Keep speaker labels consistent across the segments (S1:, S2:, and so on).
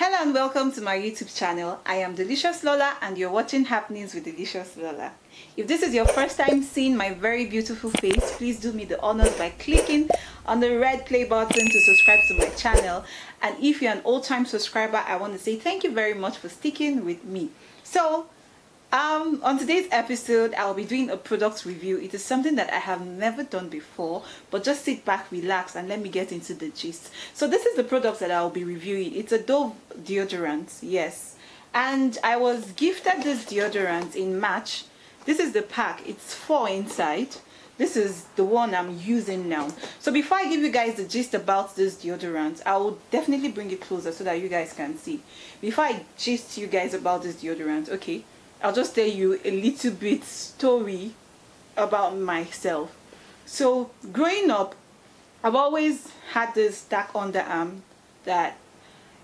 S1: Hello and welcome to my YouTube channel. I am Delicious Lola and you're watching Happenings with Delicious Lola. If this is your first time seeing my very beautiful face, please do me the honors by clicking on the red play button to subscribe to my channel. And if you're an old-time subscriber, I want to say thank you very much for sticking with me. So, um, on today's episode, I'll be doing a product review. It is something that I have never done before, but just sit back, relax, and let me get into the gist. So this is the product that I'll be reviewing. It's a Dove deodorant, yes. And I was gifted this deodorant in March. This is the pack. It's four inside. This is the one I'm using now. So before I give you guys the gist about this deodorant, I will definitely bring it closer so that you guys can see. Before I gist you guys about this deodorant, okay? I'll just tell you a little bit story about myself. So growing up, I've always had this dark underarm that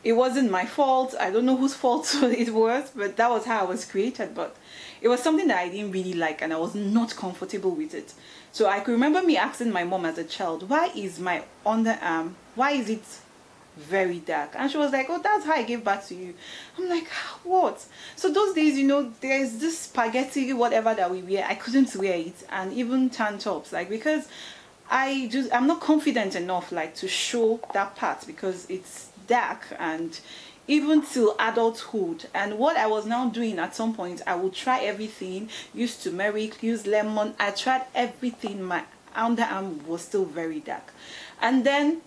S1: it wasn't my fault. I don't know whose fault it was, but that was how I was created. But it was something that I didn't really like and I was not comfortable with it. So I can remember me asking my mom as a child, why is my underarm, why is it very dark. And she was like oh that's how i gave back to you. I'm like ah, what? So those days you know there's this spaghetti whatever that we wear i couldn't wear it and even tan tops like because i just i'm not confident enough like to show that part because it's dark and even till adulthood. And what i was now doing at some point i would try everything use turmeric use lemon. I tried everything. My underarm was still very dark. And then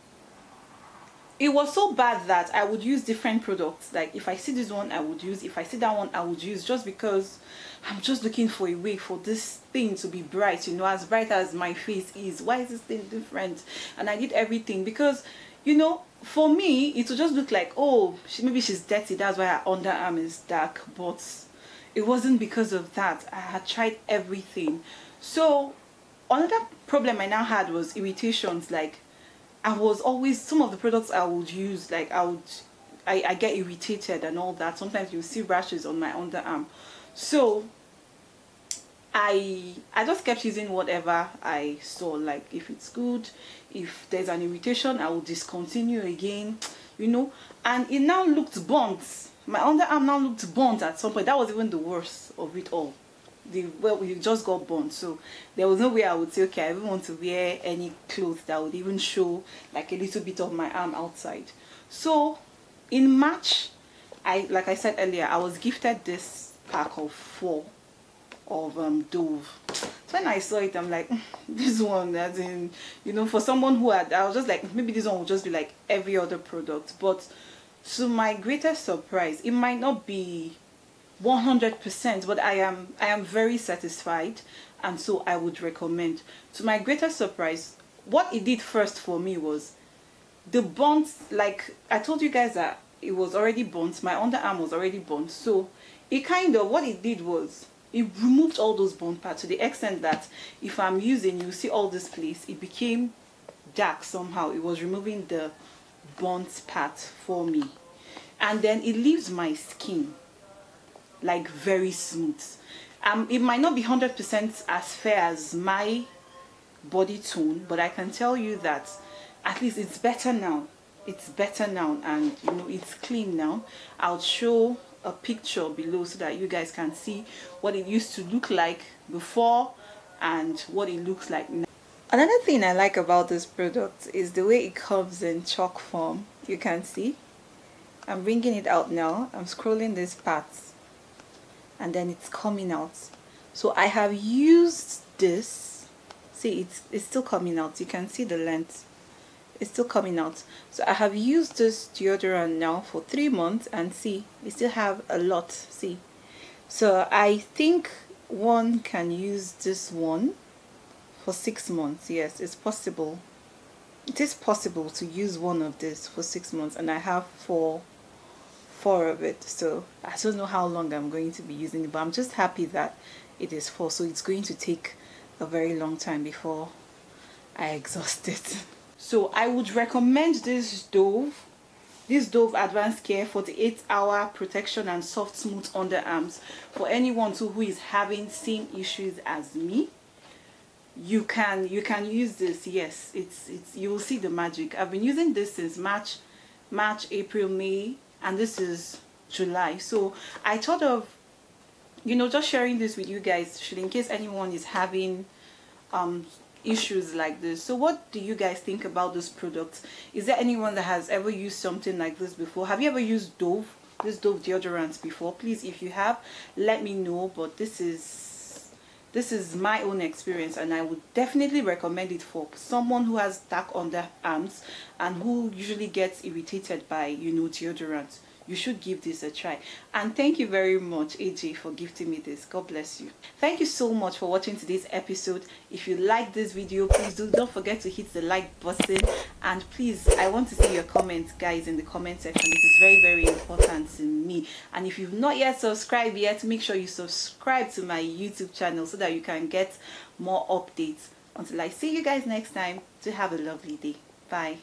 S1: it was so bad that I would use different products. Like if I see this one, I would use. If I see that one, I would use just because I'm just looking for a way for this thing to be bright, you know, as bright as my face is. Why is this thing different? And I did everything because, you know, for me, it would just look like, oh, she, maybe she's dirty. That's why her underarm is dark. But it wasn't because of that. I had tried everything. So another problem I now had was irritations like I was always some of the products I would use like I would I, I get irritated and all that. Sometimes you see rashes on my underarm. So I I just kept using whatever I saw. Like if it's good if there's an irritation I will discontinue again you know? And it now looked burnt. My underarm now looked burnt at some point. That was even the worst of it all the well we just got born so there was no way i would say okay i even want to wear any clothes that would even show like a little bit of my arm outside. So in march i like i said earlier i was gifted this pack of four of um dove. So when i saw it i'm like this one as in you know for someone who had i was just like maybe this one will just be like every other product but to my greatest surprise it might not be 100% but I am I am very satisfied and so I would recommend. To my greatest surprise what it did first for me was the burnt like I told you guys that it was already burnt my underarm was already burnt so it kind of what it did was it removed all those burnt parts to the extent that if I'm using you see all this place it became dark somehow. It was removing the burnt part for me. And then it leaves my skin like very smooth. Um it might not be 100% as fair as my body tone but i can tell you that at least it's better now. It's better now and you know it's clean now. I'll show a picture below so that you guys can see what it used to look like before and what it looks like now. Another thing i like about this product is the way it comes in chalk form. You can see? I'm bringing it out now. I'm scrolling this part and then it's coming out. So I have used this. See it's, it's still coming out. You can see the length. It's still coming out. So I have used this deodorant now for three months and see we still have a lot. See so I think one can use this one for six months. Yes it's possible. It is possible to use one of this for six months and I have four four of it so I don't know how long I'm going to be using it but I'm just happy that it is four so it's going to take a very long time before I exhaust it. So I would recommend this Dove this Dove Advanced Care 48 hour protection and soft smooth underarms. For anyone too who is having same issues as me you can you can use this yes it's it's you will see the magic. I've been using this since March March April May and this is July. So I thought of you know just sharing this with you guys should in case anyone is having um issues like this. So what do you guys think about this product? Is there anyone that has ever used something like this before? Have you ever used Dove this Dove deodorant before? Please if you have let me know. But this is this is my own experience and I would definitely recommend it for someone who has dark underarms and who usually gets irritated by you know deodorant you should give this a try. And thank you very much aj for gifting me this. God bless you. Thank you so much for watching today's episode. If you like this video please do. Don't forget to hit the like button. And please i want to see your comments guys in the comment section. It is very very important to me. And if you've not yet subscribed yet make sure you subscribe to my youtube channel so that you can get more updates. Until i see you guys next time to have a lovely day. Bye